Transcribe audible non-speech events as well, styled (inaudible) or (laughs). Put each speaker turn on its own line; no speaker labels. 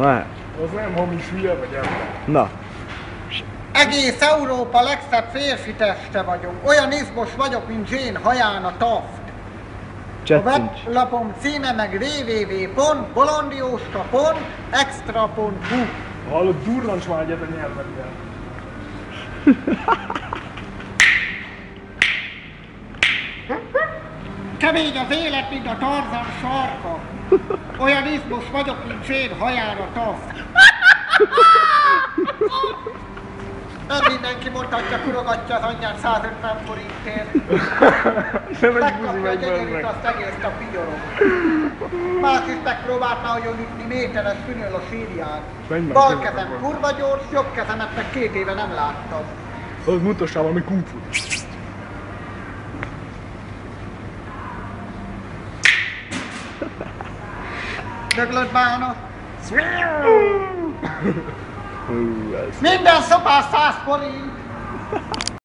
Na,
Az nem hamis hülye vagy ember.
na.
Egész Európa legszebb férfi teste vagyok. Olyan izmos vagyok, mint Jane haján a taft. A
Csettincs.
weblapom címe meg www.bolondioska.extra.hu
Hallod, durrancs már egyet a nyelvedben. (laughs)
Kemény az élet, mint a Tarzan sarka. Olyan izmos vagyok, mint Jane haján a taft. Nem mindenki mondhatja, kurogatja az anyját 150 forintért.
Egy
Megkapja gyönyörűt,
meg.
azt egész a pigyorok. Más is megpróbált már olyan ütni méteres fünöl a sírján. Bal kezem kurva gyors, jobb kezemet meg két éve nem láttam.
Az mutassál valami kung
Döglött. Minden szopás 100 forint.